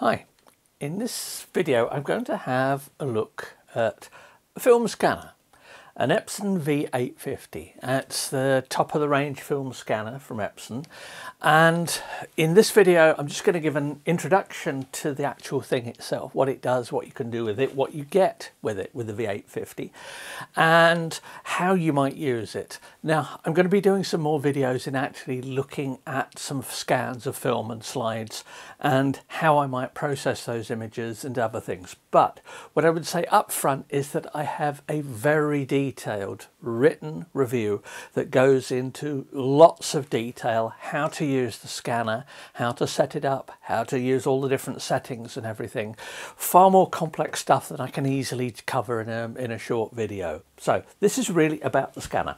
Hi, in this video I'm going to have a look at a film scanner, an Epson V850. It's the top of the range film scanner from Epson and in this video I'm just going to give an introduction to the actual thing itself, what it does, what you can do with it, what you get with it with the V850 and how you might use it. Now I'm going to be doing some more videos in actually looking at some scans of film and slides and how I might process those images and other things. But what I would say up front is that I have a very detailed written review that goes into lots of detail, how to use the scanner, how to set it up, how to use all the different settings and everything. Far more complex stuff than I can easily cover in a, in a short video. So this is really about the scanner.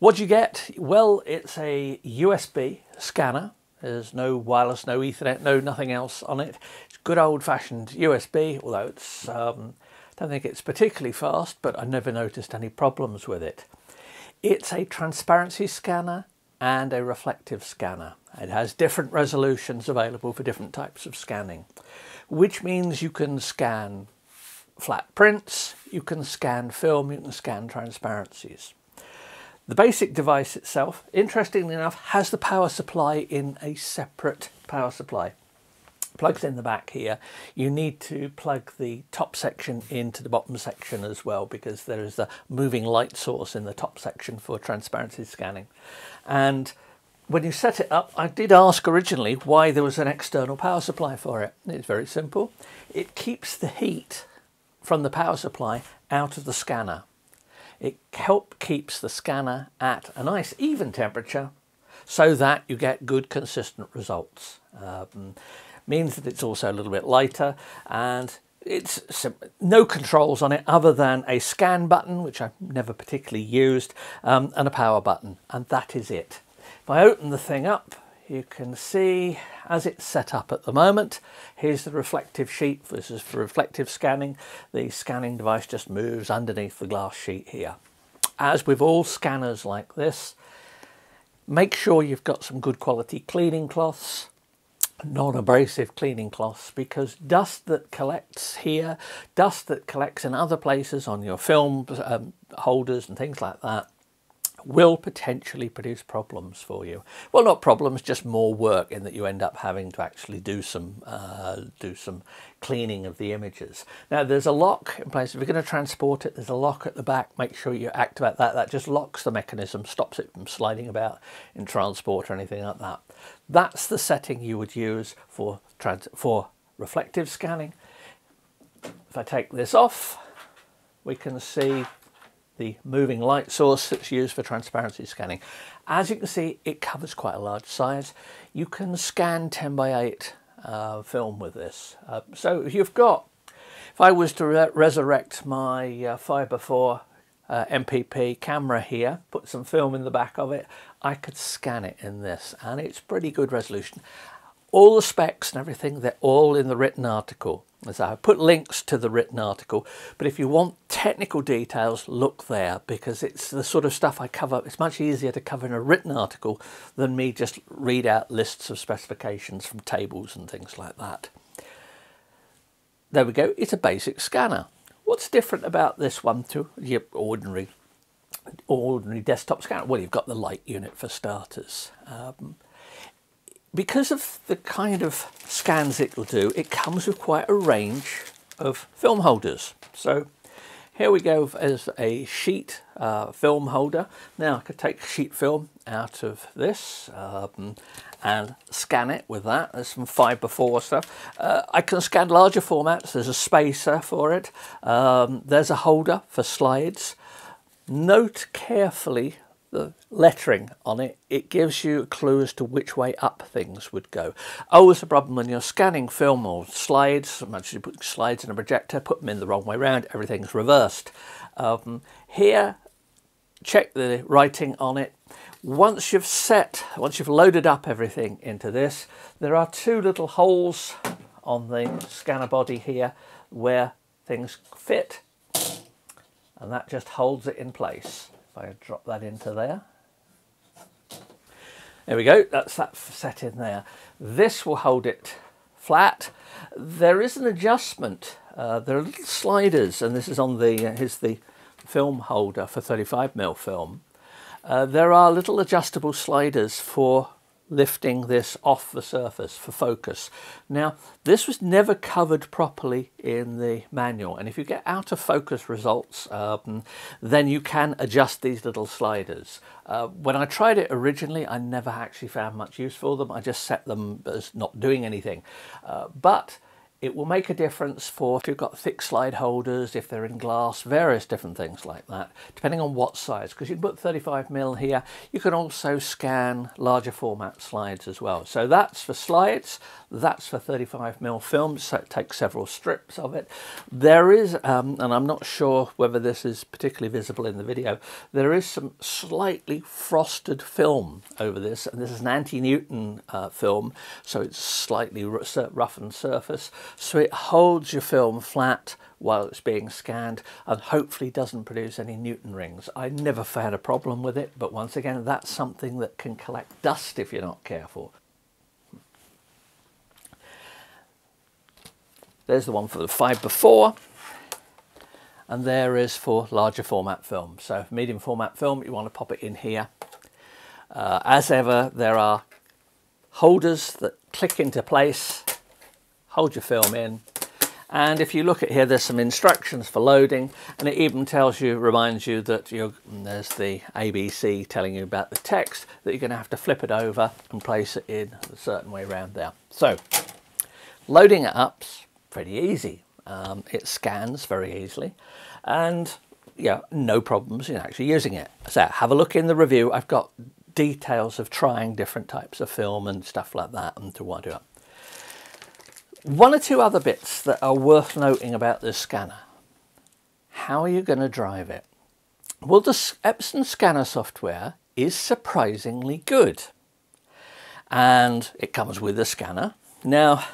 What do you get? Well, it's a USB scanner there's no wireless, no Ethernet, no nothing else on it. It's good old-fashioned USB, although it's um, don't think it's particularly fast, but I never noticed any problems with it. It's a transparency scanner and a reflective scanner. It has different resolutions available for different types of scanning, which means you can scan flat prints, you can scan film, you can scan transparencies. The basic device itself, interestingly enough, has the power supply in a separate power supply. Plugs in the back here. You need to plug the top section into the bottom section as well because there is a moving light source in the top section for transparency scanning. And when you set it up, I did ask originally why there was an external power supply for it. It's very simple. It keeps the heat from the power supply out of the scanner. It help keeps the scanner at a nice even temperature so that you get good consistent results. Um, means that it's also a little bit lighter and it's no controls on it other than a scan button, which I've never particularly used, um, and a power button, and that is it. If I open the thing up, you can see as it's set up at the moment. Here's the reflective sheet. This is for reflective scanning. The scanning device just moves underneath the glass sheet here. As with all scanners like this, make sure you've got some good quality cleaning cloths, non-abrasive cleaning cloths, because dust that collects here, dust that collects in other places on your film um, holders and things like that, will potentially produce problems for you. Well, not problems, just more work in that you end up having to actually do some uh, do some cleaning of the images. Now, there's a lock in place. If you're going to transport it, there's a lock at the back. Make sure you activate that. That just locks the mechanism, stops it from sliding about in transport or anything like that. That's the setting you would use for trans for reflective scanning. If I take this off, we can see the moving light source that's used for transparency scanning. As you can see, it covers quite a large size. You can scan 10 by 8 uh, film with this. Uh, so you've got, if I was to re resurrect my uh, 5x4 uh, MPP camera here, put some film in the back of it, I could scan it in this and it's pretty good resolution. All the specs and everything, they're all in the written article. So I put links to the written article, but if you want technical details, look there because it's the sort of stuff I cover. It's much easier to cover in a written article than me just read out lists of specifications from tables and things like that. There we go. It's a basic scanner. What's different about this one to your ordinary ordinary desktop scanner? Well, you've got the light unit for starters. Um, because of the kind of scans it will do, it comes with quite a range of film holders. So here we go as a sheet uh, film holder. Now I could take sheet film out of this um, and scan it with that. There's some 5x4 stuff. Uh, I can scan larger formats. There's a spacer for it. Um, there's a holder for slides. Note carefully the lettering on it, it gives you a clue as to which way up things would go. Always a problem when you're scanning film or slides, as you put slides in a projector, put them in the wrong way around, everything's reversed. Um, here, check the writing on it. Once you've set, once you've loaded up everything into this, there are two little holes on the scanner body here where things fit and that just holds it in place. If I drop that into there. There we go, that's that set in there. This will hold it flat. There is an adjustment. Uh, there are little sliders, and this is on the, uh, here's the film holder for 35mm film. Uh, there are little adjustable sliders for lifting this off the surface for focus. Now, this was never covered properly in the manual, and if you get out of focus results, um, then you can adjust these little sliders. Uh, when I tried it originally, I never actually found much use for them. I just set them as not doing anything. Uh, but it will make a difference for if you've got thick slide holders, if they're in glass, various different things like that, depending on what size. Because you can put 35mm here, you can also scan larger format slides as well. So that's for slides, that's for 35mm film, so it takes several strips of it. There is, um, and I'm not sure whether this is particularly visible in the video, there is some slightly frosted film over this, and this is an anti-Newton uh, film, so it's slightly roughened surface so it holds your film flat while it's being scanned and hopefully doesn't produce any Newton rings. I never found a problem with it, but once again, that's something that can collect dust if you're not careful. There's the one for the 5 before and there is for larger format film. So medium format film, you want to pop it in here. Uh, as ever, there are holders that click into place hold your film in. And if you look at here, there's some instructions for loading, and it even tells you, reminds you that you're, there's the ABC telling you about the text, that you're going to have to flip it over and place it in a certain way around there. So, loading it up's pretty easy. Um, it scans very easily, and yeah, no problems in actually using it. So, have a look in the review. I've got details of trying different types of film and stuff like that and to wind it up. One or two other bits that are worth noting about this scanner. How are you going to drive it? Well, the Epson scanner software is surprisingly good. And it comes with a scanner. Now,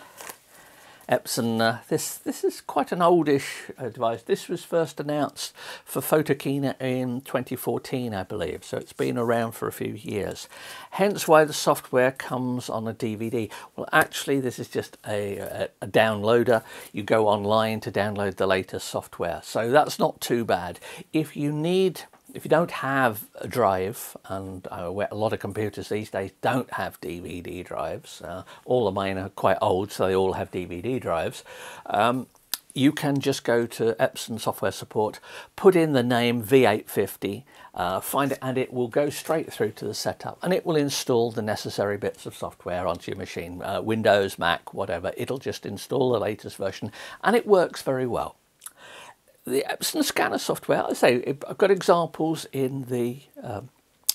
Epson. Uh, this this is quite an oldish uh, device. This was first announced for Photokina in 2014, I believe. So it's been around for a few years. Hence why the software comes on a DVD. Well, actually, this is just a, a, a downloader. You go online to download the latest software. So that's not too bad. If you need if you don't have a drive, and a lot of computers these days don't have DVD drives, uh, all of mine are quite old, so they all have DVD drives. Um, you can just go to Epson Software Support, put in the name V850, uh, find it, and it will go straight through to the setup, and it will install the necessary bits of software onto your machine, uh, Windows, Mac, whatever. It'll just install the latest version, and it works very well the Epson scanner software, I say I've got examples in the um,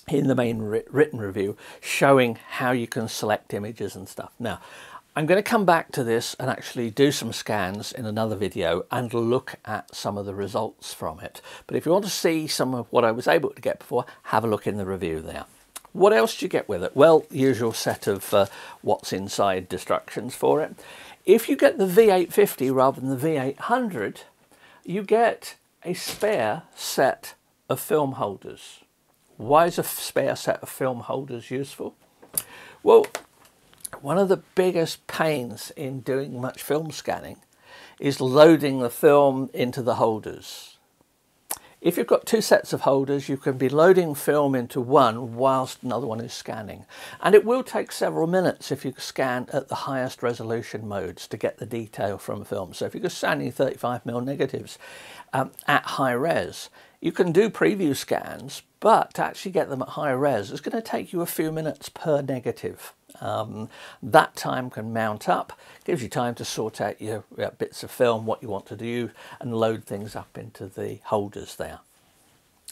in the main written review showing how you can select images and stuff. Now, I'm going to come back to this and actually do some scans in another video and look at some of the results from it. But if you want to see some of what I was able to get before, have a look in the review there. What else do you get with it? Well, usual set of uh, what's inside instructions for it. If you get the V850 rather than the V800, you get a spare set of film holders. Why is a spare set of film holders useful? Well, one of the biggest pains in doing much film scanning is loading the film into the holders. If you've got two sets of holders, you can be loading film into one whilst another one is scanning. And it will take several minutes if you scan at the highest resolution modes to get the detail from film. So if you're scanning 35mm negatives um, at high res, you can do preview scans, but to actually get them at high res, it's going to take you a few minutes per negative. Um, that time can mount up, gives you time to sort out your, your bits of film, what you want to do, and load things up into the holders there.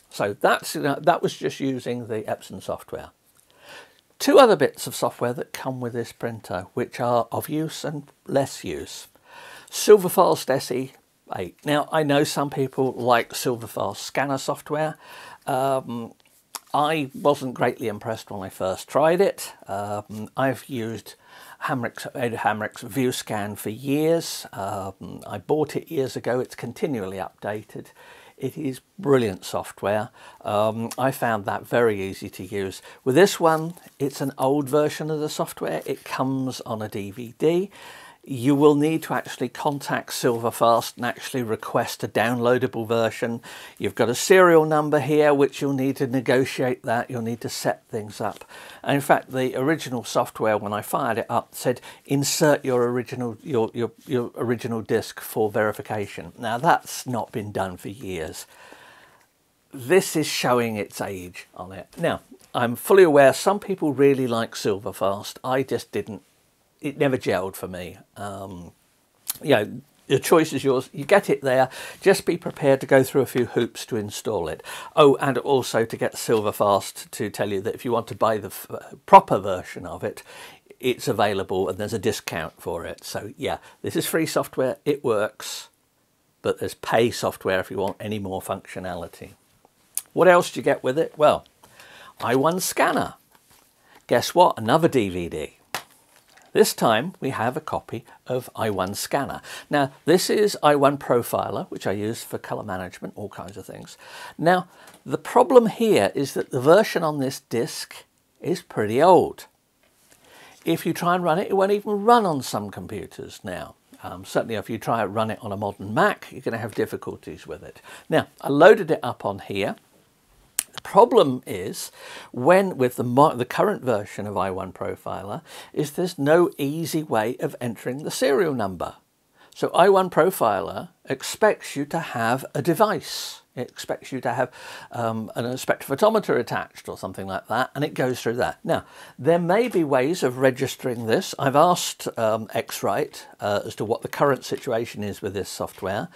So that's, that was just using the Epson software. Two other bits of software that come with this printer, which are of use and less use. Silverfast SE 8. Now, I know some people like Silverfast scanner software. Um, I wasn't greatly impressed when I first tried it. Um, I've used Hamrick's, Hamrick's VueScan for years. Um, I bought it years ago. It's continually updated. It is brilliant software. Um, I found that very easy to use. With this one, it's an old version of the software. It comes on a DVD. You will need to actually contact Silverfast and actually request a downloadable version. You've got a serial number here which you'll need to negotiate that, you'll need to set things up. And in fact the original software when I fired it up said insert your original your, your, your original disk for verification. Now that's not been done for years. This is showing its age on it. Now I'm fully aware some people really like Silverfast. I just didn't it never gelled for me. Um, you know, the choice is yours. You get it there. Just be prepared to go through a few hoops to install it. Oh, and also to get Silverfast to tell you that if you want to buy the proper version of it, it's available and there's a discount for it. So yeah, this is free software. It works, but there's pay software if you want any more functionality. What else do you get with it? Well, i1 Scanner. Guess what? Another DVD. This time we have a copy of i1 Scanner. Now this is i1 Profiler, which I use for color management, all kinds of things. Now the problem here is that the version on this disk is pretty old. If you try and run it, it won't even run on some computers now. Um, certainly if you try and run it on a modern Mac, you're going to have difficulties with it. Now, I loaded it up on here. Problem is when with the, the current version of i1 Profiler is there's no easy way of entering the serial number. So i1 Profiler expects you to have a device. It expects you to have um, an, a spectrophotometer attached or something like that, and it goes through that. Now, there may be ways of registering this. I've asked um, X-Rite uh, as to what the current situation is with this software,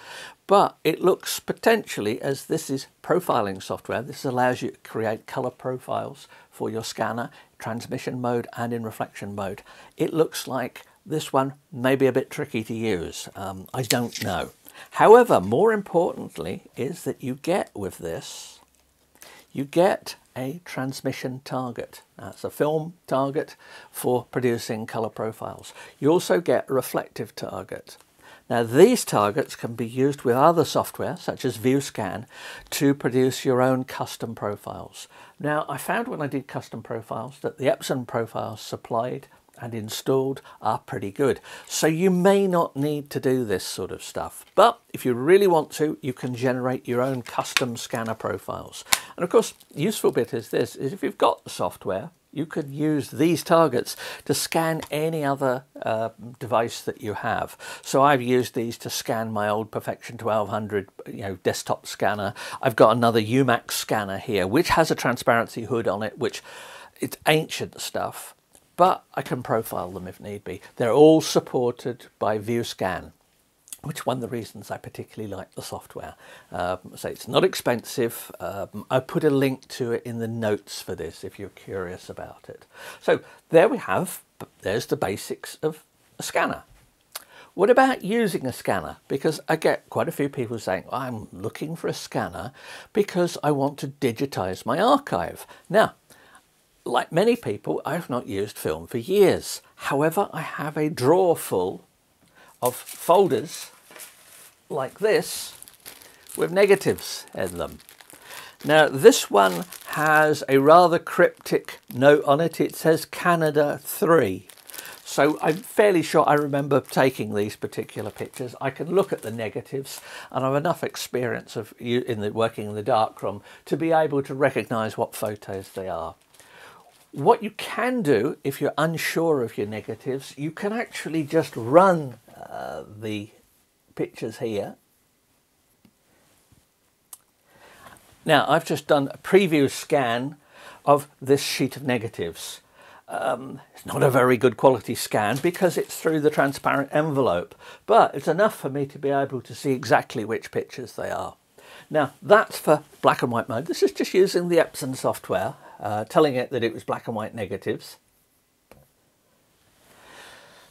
but it looks potentially as this is profiling software. This allows you to create color profiles for your scanner, transmission mode and in reflection mode. It looks like this one may be a bit tricky to use. Um, I don't know. However, more importantly is that you get with this, you get a transmission target. That's a film target for producing color profiles. You also get a reflective target. Now these targets can be used with other software such as VueScan to produce your own custom profiles. Now I found when I did custom profiles that the Epson profiles supplied and installed are pretty good. So you may not need to do this sort of stuff. But if you really want to, you can generate your own custom scanner profiles. And of course, useful bit is this, is if you've got the software, you could use these targets to scan any other uh, device that you have. So I've used these to scan my old Perfection 1200 you know, desktop scanner. I've got another UMAX scanner here, which has a transparency hood on it, which it's ancient stuff but I can profile them if need be. They're all supported by VueScan, which one of the reasons I particularly like the software. Um, so it's not expensive. Um, I put a link to it in the notes for this if you're curious about it. So there we have, there's the basics of a scanner. What about using a scanner? Because I get quite a few people saying, I'm looking for a scanner because I want to digitize my archive. Now, like many people, I've not used film for years. However, I have a drawer full of folders like this with negatives in them. Now, this one has a rather cryptic note on it. It says Canada 3. So I'm fairly sure I remember taking these particular pictures. I can look at the negatives and I've enough experience of in the, working in the darkroom to be able to recognise what photos they are. What you can do if you're unsure of your negatives, you can actually just run uh, the pictures here. Now I've just done a preview scan of this sheet of negatives. Um, it's not a very good quality scan because it's through the transparent envelope, but it's enough for me to be able to see exactly which pictures they are. Now that's for black and white mode. This is just using the Epson software uh, telling it that it was black and white negatives.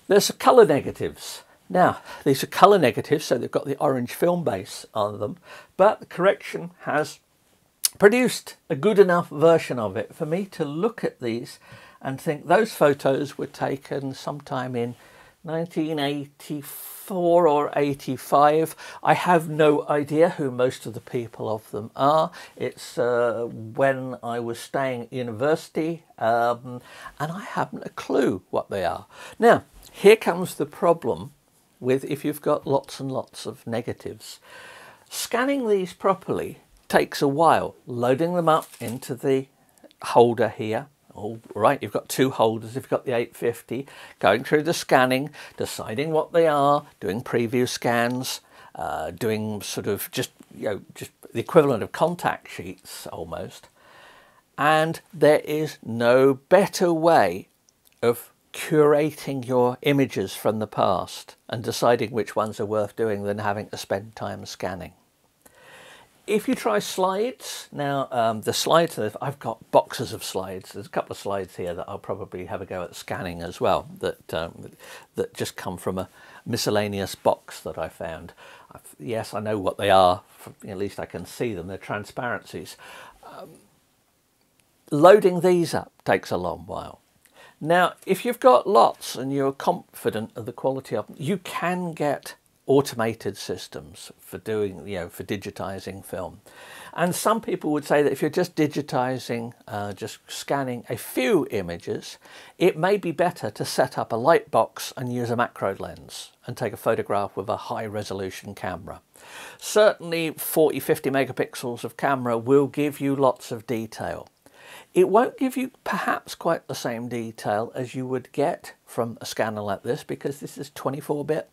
There's colour negatives. Now, these are colour negatives, so they've got the orange film base on them, but the correction has produced a good enough version of it for me to look at these and think those photos were taken sometime in 1984 or 85. I have no idea who most of the people of them are. It's uh, when I was staying at university um, and I haven't a clue what they are. Now, here comes the problem with if you've got lots and lots of negatives. Scanning these properly takes a while. Loading them up into the holder here. All right, you've got two holders. If you've got the 850, going through the scanning, deciding what they are, doing preview scans, uh, doing sort of just you know just the equivalent of contact sheets almost. And there is no better way of curating your images from the past and deciding which ones are worth doing than having to spend time scanning. If you try slides, now um, the slides, I've got boxes of slides. There's a couple of slides here that I'll probably have a go at scanning as well that, um, that just come from a miscellaneous box that I found. I've, yes, I know what they are, at least I can see them, they're transparencies. Um, loading these up takes a long while. Now, if you've got lots and you're confident of the quality of them, you can get automated systems for doing, you know, for digitizing film. And some people would say that if you're just digitizing, uh, just scanning a few images, it may be better to set up a light box and use a macro lens and take a photograph with a high resolution camera. Certainly 40, 50 megapixels of camera will give you lots of detail. It won't give you perhaps quite the same detail as you would get from a scanner like this because this is 24-bit.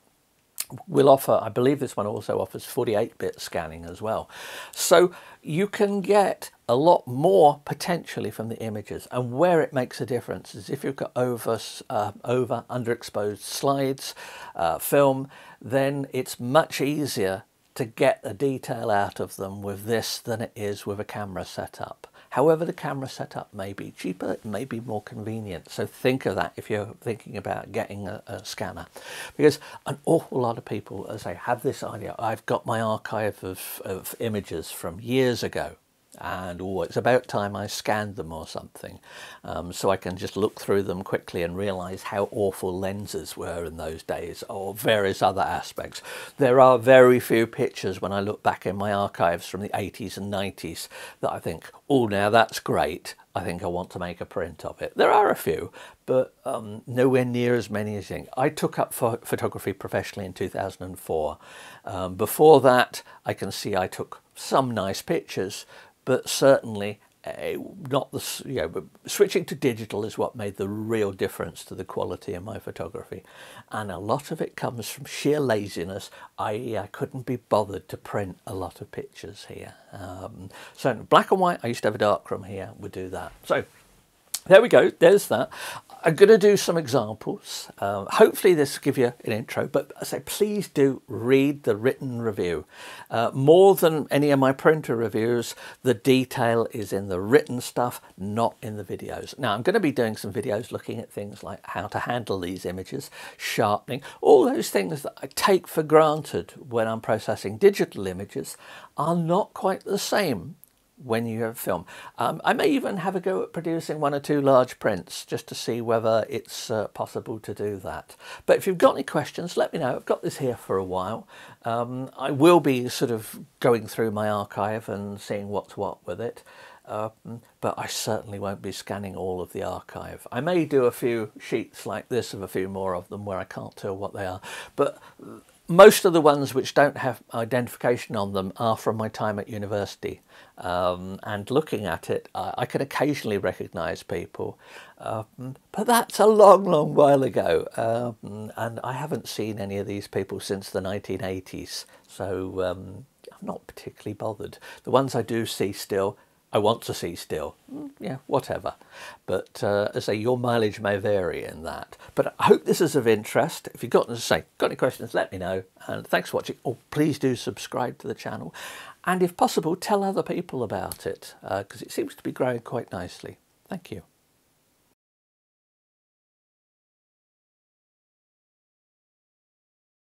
We'll offer, I believe this one also offers 48-bit scanning as well. So you can get a lot more potentially from the images and where it makes a difference is if you've got over, uh, over underexposed slides, uh, film, then it's much easier to get the detail out of them with this than it is with a camera setup. However, the camera setup may be cheaper, it may be more convenient. So think of that if you're thinking about getting a, a scanner. Because an awful lot of people, as I have this idea, I've got my archive of, of images from years ago and oh, it's about time I scanned them or something um, so I can just look through them quickly and realize how awful lenses were in those days or various other aspects. There are very few pictures when I look back in my archives from the 80s and 90s that I think, oh, now that's great. I think I want to make a print of it. There are a few, but um, nowhere near as many as you think. I took up pho photography professionally in 2004. Um, before that, I can see I took some nice pictures, but certainly uh, not the you know switching to digital is what made the real difference to the quality of my photography. And a lot of it comes from sheer laziness i.e. i couldn't be bothered to print a lot of pictures here. Um, so black and white i used to have a darkroom here would do that. So there we go there's that I'm going to do some examples. Um, hopefully this will give you an intro, but I say please do read the written review. Uh, more than any of my printer reviews, the detail is in the written stuff, not in the videos. Now I'm going to be doing some videos looking at things like how to handle these images, sharpening, all those things that I take for granted when I'm processing digital images are not quite the same when you have film. Um, I may even have a go at producing one or two large prints just to see whether it's uh, possible to do that. But if you've got any questions, let me know. I've got this here for a while. Um, I will be sort of going through my archive and seeing what's what with it. Um, but I certainly won't be scanning all of the archive. I may do a few sheets like this of a few more of them where I can't tell what they are. But most of the ones which don't have identification on them are from my time at university. Um, and looking at it, I, I can occasionally recognise people. Um, but that's a long, long while ago. Um, and I haven't seen any of these people since the 1980s. So um, I'm not particularly bothered. The ones I do see still I want to see still. Mm, yeah, whatever. But uh, as I say, your mileage may vary in that. But I hope this is of interest. If you've got, say, got any questions, let me know. And thanks for watching. Or oh, please do subscribe to the channel. And if possible, tell other people about it because uh, it seems to be growing quite nicely. Thank you.